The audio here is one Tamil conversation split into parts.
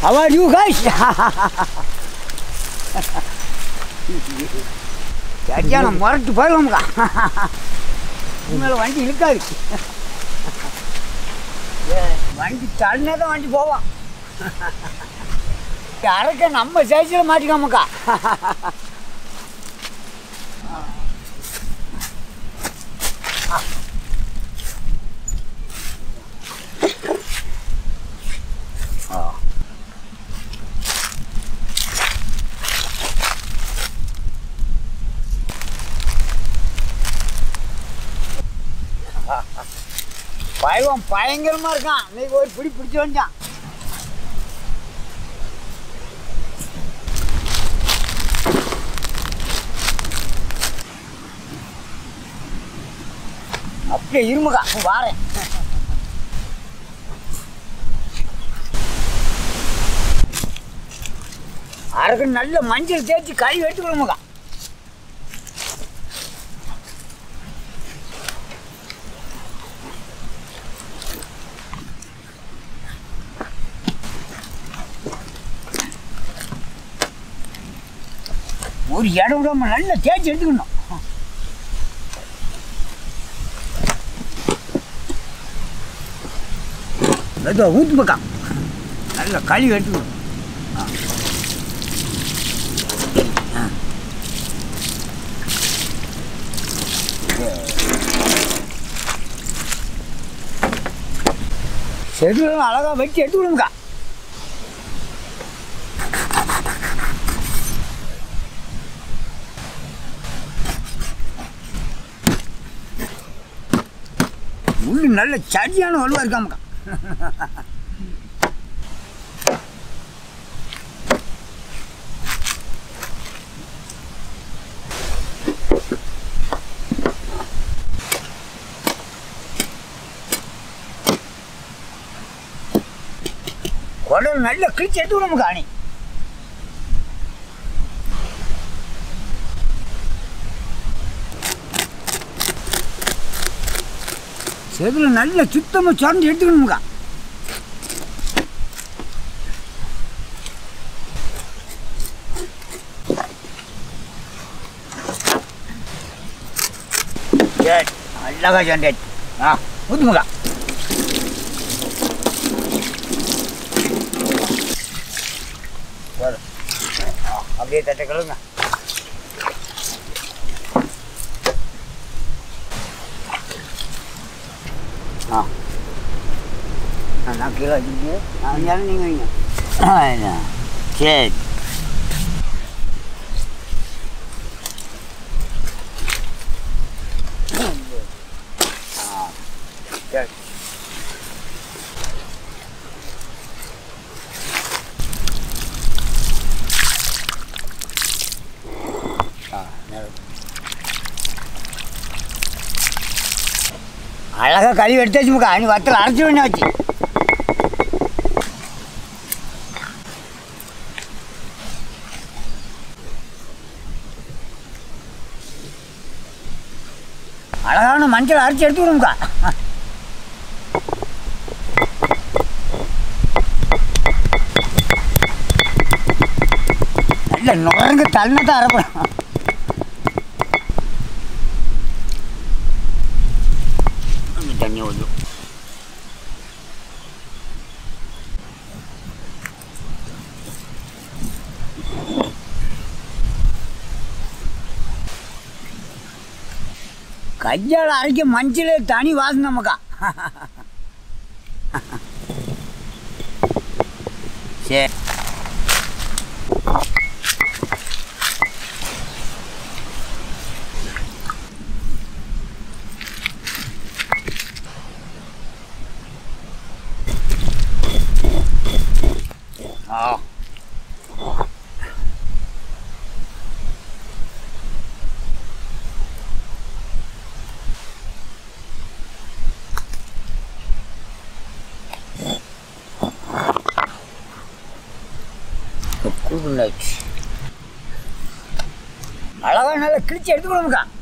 How are you guys? சரியான முரட்டு போயிடுவோம்க்கா உங்களை வண்டி இழுக்காது ஏ, வண்டி தள்ளினே தான் வண்டி போவோம் அரைக்க நம்ம சைஸில் மாட்டிக்காமக்கா பயம் பயங்கரமாக இருக்கான். இன்னைக்கு ஒரு பிடி பிடிச்சி வந்துட்டான். அப்படியே இருமுகா வாரேன். அரைக்கு நல்ல மஞ்சள் தேய்ச்சி கழுவி எடுத்துக்கணுமுக்கா ஒரு இடம் விடாம நல்லா தேய்ச்சி எடுத்துக்கணும் ஏதோ ஊத்து பக்கம் நல்லா கழுவி எடுத்துக்கணும் ஆ. ஆ. செதுலாம் அழகா வெட்டி எடுத்துக்கணும்க்கா முள்ளு நல்ல சரியான வலுவாக இருக்காமக்கா. குடல் நல்ல கிழிச்சு எடுத்து விடணும் அணி. செதில் நல்ல சுத்தமாக சுரண்டி எடுத்துக்கணுமுக்கா. சரி அழகா சண்டை ஆ ஊத்துமுக்கா அப்படியே தட்டை கழுவுங்க ஆ ஆ, நான் கீழே வச்சுட்டு நான் யாரும் நீங்கள் வைங்க ஆ என்ன சரி ஆ சரி ஆ நேரம் அழகாக கழுவி எடுத்து வச்சுமுக்கா நீ வத்தல் அரைச்சி வேணா வச்சு அழகான மஞ்சள் அரைச்சி எடுத்துக்கணும்க்கா நல்ல நுரங்கு தள்ளினதான் அரைப்படும் கையால் அரைக்க மஞ்சள் தனி வாசம் நமக்கா. சரி கூடுனாச்சு அழகா நல்லா கிழிச்சு எடுத்துக்கணும்க்கா அழகா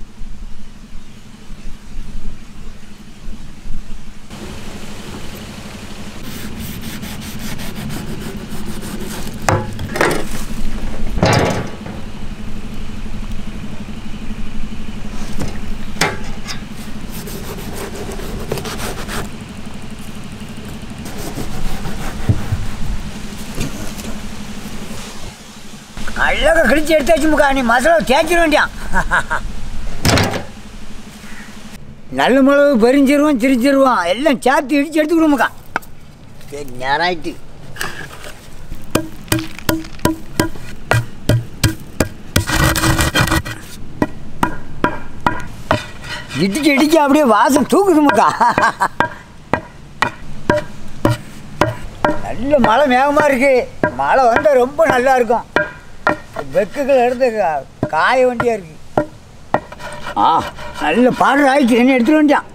கிழிச்சு எடுத்தாச்சு முக்கா நீ மசாலா தேய்ச்சிட வேண்டியான் நல்ல மிளகு பெரிஞ்சிருவோம் திரிச்சிருவோம் எல்லாம் சேர்த்து இடிச்சு எடுத்துக்கிடுமுக்கா சரி நேரம் ஆயிட்டு. இடிச்சு இடிச்சு அப்படியே வாசம் தூக்குதுமுக்கா. நல்ல மழை மேகமாக இருக்கு. மழை வந்தால் ரொம்ப நல்லா இருக்கும். வெக்குகள் எடுத்து காய வண்டியா இருக்கு. ஆ நல்ல பாடல் ஆயிடுச்சு. என்ன எடுத்துட்டு வந்துட்டான்?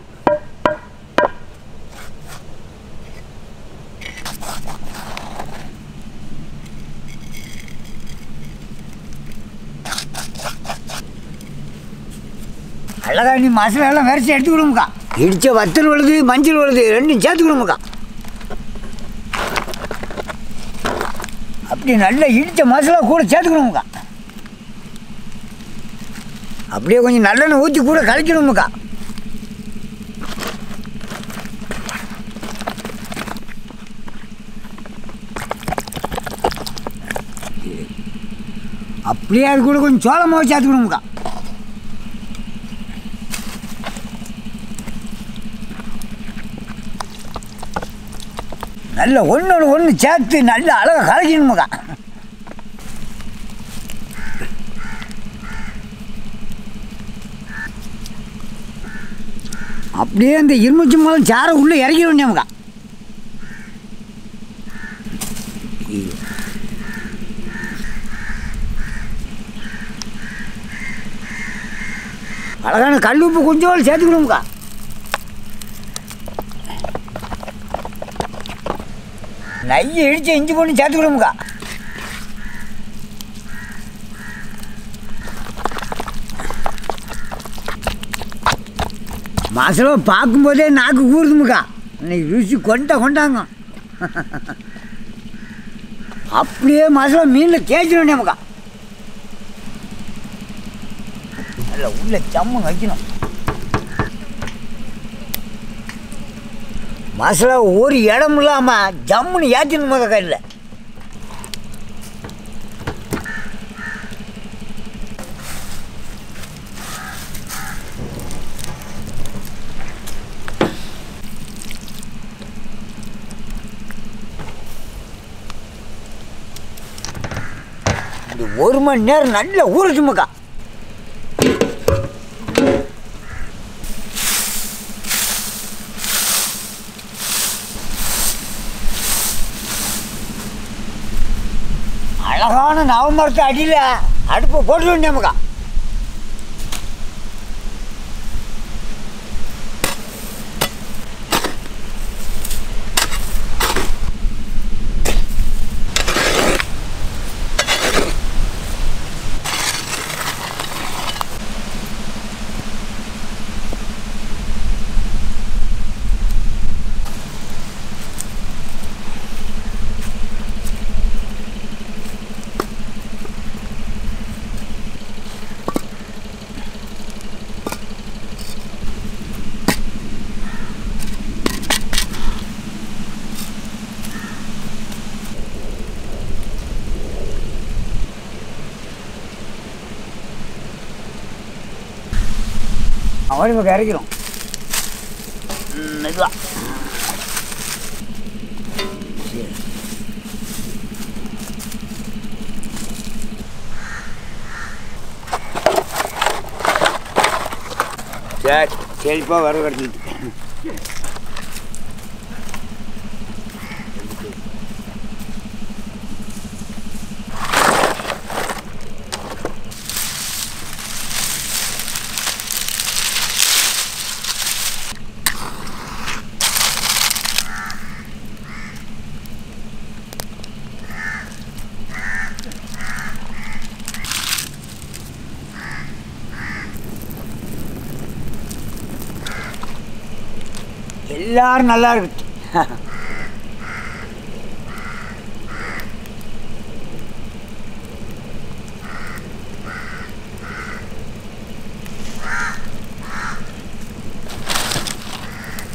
அழகா நீ மசாலா எல்லாம் விரைச்சி எடுத்து இடிச்ச வத்தல் விழுது மஞ்சள் விழுது ரெண்டும் சேர்த்து அப்படி நல்லா இடித்த மசாலா கூட சேர்த்துக்கணுமுக்கா அப்படியே கொஞ்சம் நல்லெண்ணெய் ஊற்றி கூட கலக்கிடணுமுக்கா அப்படியே அது கூட கொஞ்சம் சோள சேர்த்துக்கணுமுக்கா நல்ல ஒன்று ஒன்று சேர்த்து நல்ல அழகாக கலக்கணுமுக்கா அப்படியே அந்த இருமுச்சி மூலம் சாரை உள்ளே இறக்கிட வேண்டியமுக்கா அழகான கல் உப்பு கொஞ்சோடு சேர்த்துக்கணும்க்கா நையை இடித்து இஞ்சி பொண்ணு சேர்த்துக்கணுமுக்கா மசாலா பார்க்கும்போதே நாக்கு கூறுதுமுக்கா இன்னைக்கு ருசி கொண்ட கொண்டாங்க. அப்படியே மசாலா மீனில் தேய்ச்சிடணும்க்கா நல்ல உள்ள ஜம்மு வைக்கணும். மசாலா ஒரு இடம் இல்லாமல் ஜம்முன்னு ஏற்றினு முத கையில் ஒரு மணி நேரம் நல்ல ஊறச்சுமுக்கா அழகான நவமரத்து அடியில் அடுப்பு போட்டு நமக்கா அவன் இப்போ இறக்கிறோம் மெதுவா. சரி சரி செழிப்பாக வர கிடச்சிட்டு எல்லாரும் நல்லா இருக்கு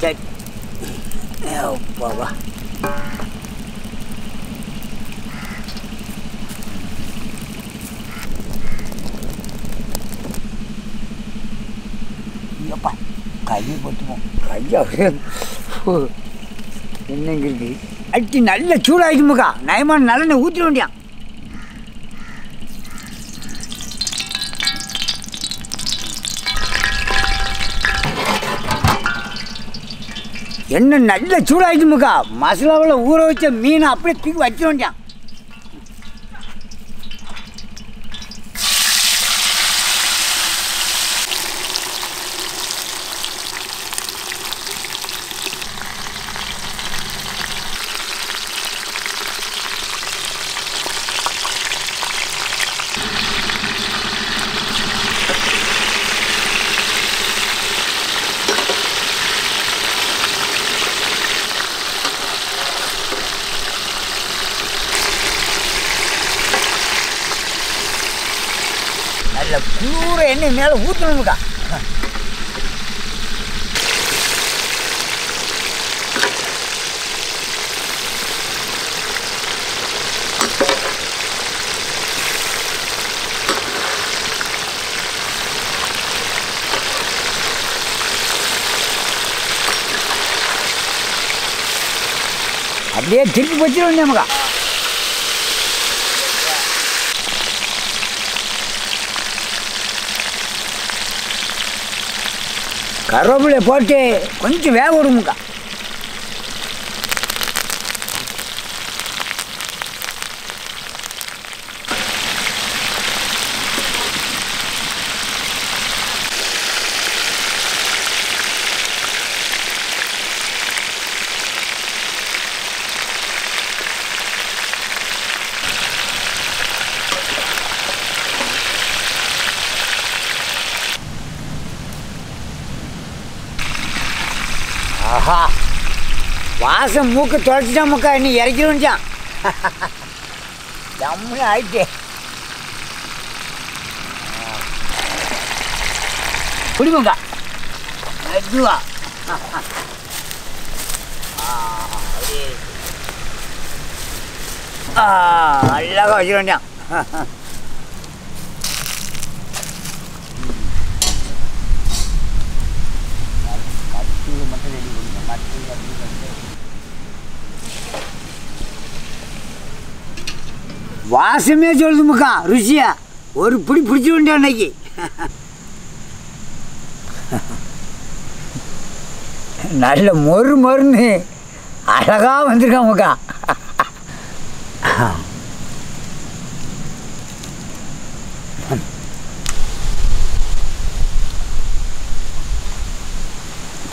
சரி அப்பா வா.「கையை போட்டுவோம். ஐயா என்னங்க இருக்கு அட்டி நல்ல சூடாயிடுச்சு முக்கா. நயமான நல்லெண்ணெய் ஊற்றிட வேண்டியான். என்ன நல்ல சூடாயிடுச்சு முக்கா. மசாலாவில் ஊற வச்ச மீனை அப்படியே தூக்கி வச்சிட வேண்டியான் நல்ல குளிர எண்ணெய் மேலே ஊற்றணும்க்கா அப்படியே திருப்பி வச்சிருவோம் நமக்கா கருவேப்பிலை போட்டு கொஞ்சம் வேக விடுங்கக்கா. ஆஹா. வாசம் மூக்கு தொலைச்சிட்டா முக்கா இன்னும் இறக்கிடுச்சான் ஜம்முன்னு ஆயிட்டே. குடிமுக்கா மெதுவா. ஆ அழகா வாசமே சொல்லுது முக்கா ருசியா? ஒரு பிடி பிடிச்சி வேண்டிய அன்னைக்கு நல்ல மொறு மொறுன்னு அழகா வந்திருக்கான் முக்கா.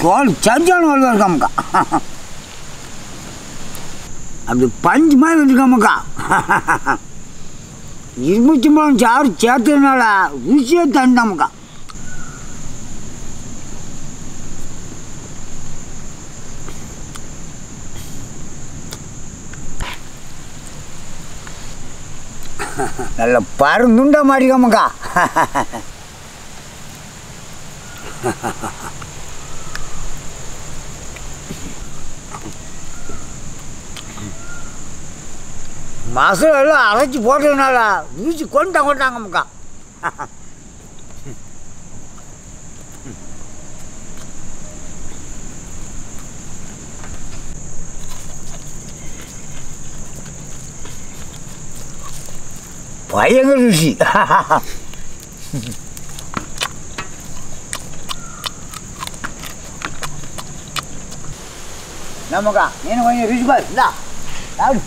தோல் சரியான வலுவாக இருக்காமுக்கா அப்படி பஞ்சு மாதிரி வந்துருக்காமுக்கா இரும்புச்சம்பழம் சாறு சேர்த்ததுனால ருசியே தந்தாமுக்கா நல்ல பருந்துண்டா 맛을 얼라 알았지 모르나라. 우리지 꼰당꼰당 합니까? 과연 그릇이 넘어가. 얘는 그냥 루지가 나 나를